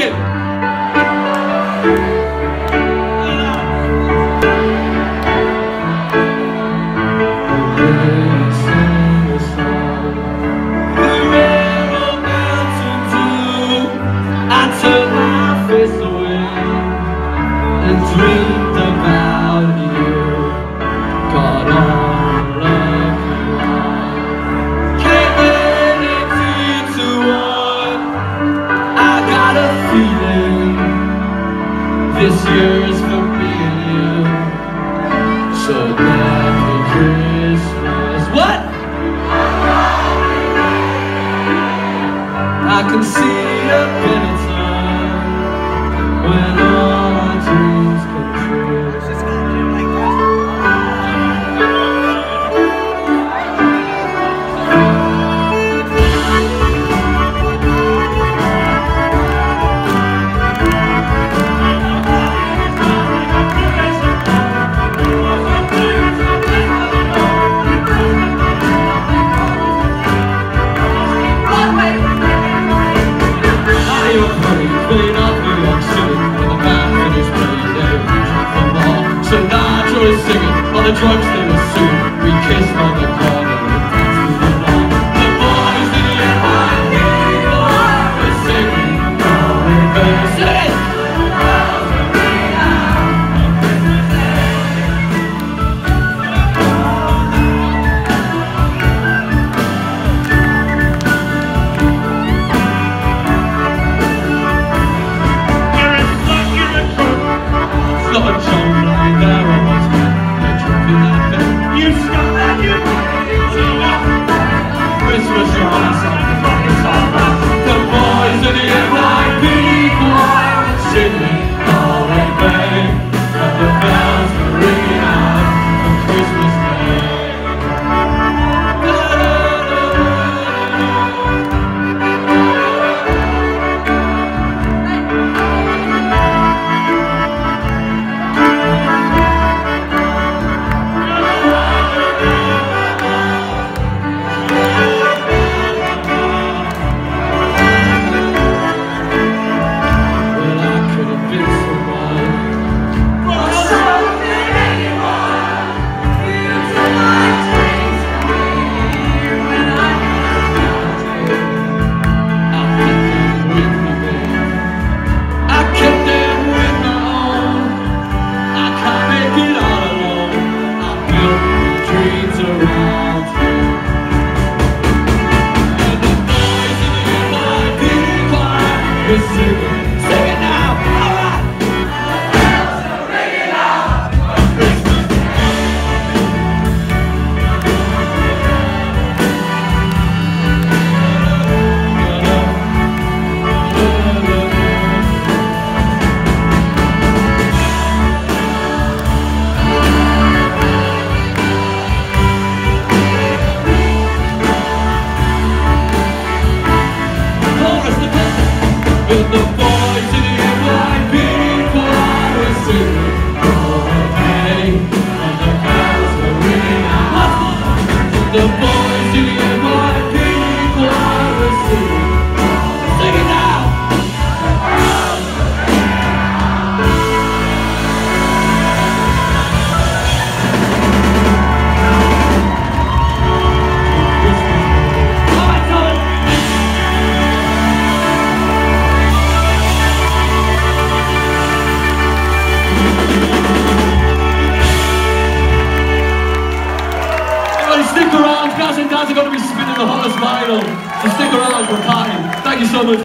it. this year is for me and you. So happy Christmas. What? I can see up in its arm when drugs, they were suing. the boy. title. So stick around for Party. Thank you so much.